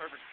Perfect.